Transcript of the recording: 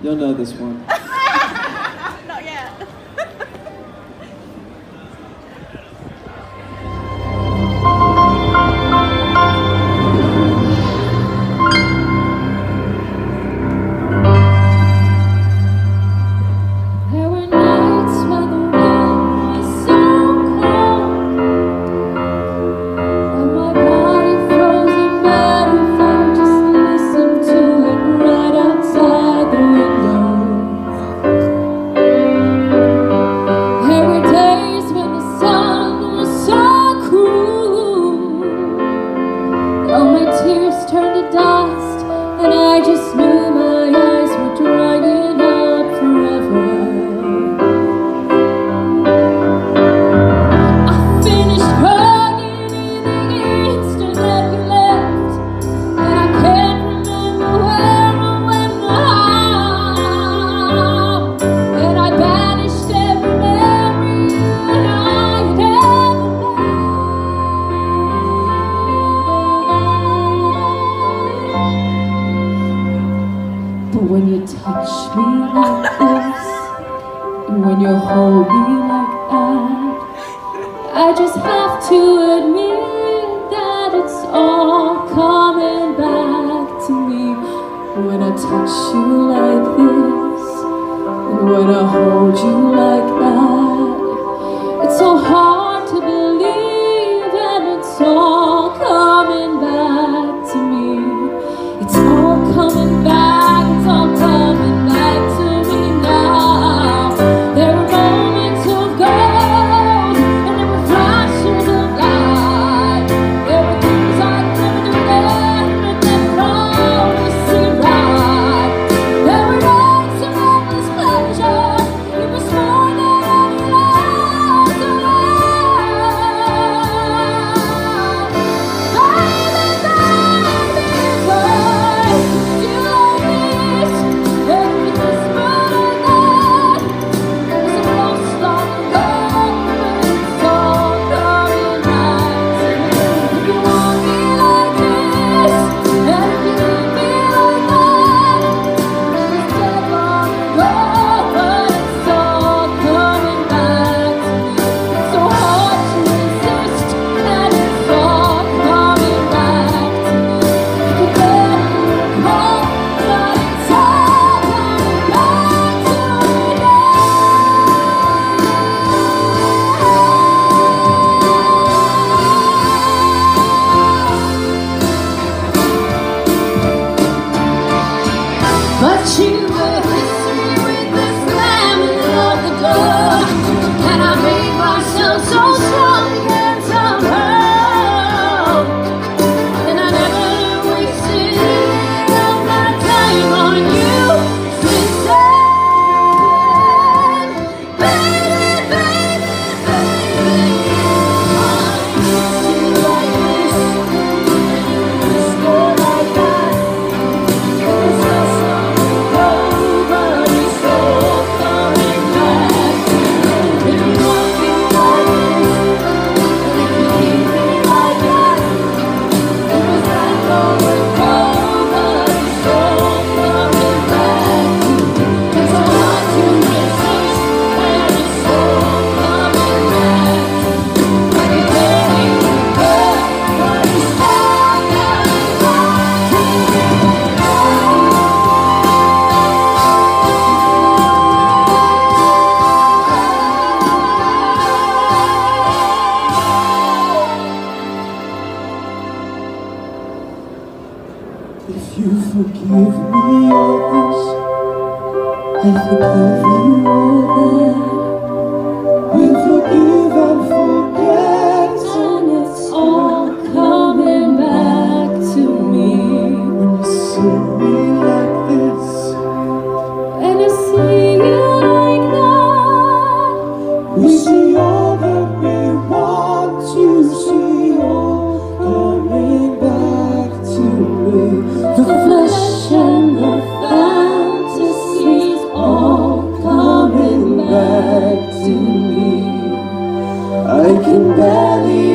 You'll know this one. When you hold me like that, I just have to admit that it's all coming back to me. When I touch you like this, and when I hold you like If you forgive me all this, I forgive you all that. We forgive and forget, and it's all coming back to me. When you see me. back to me. I can barely.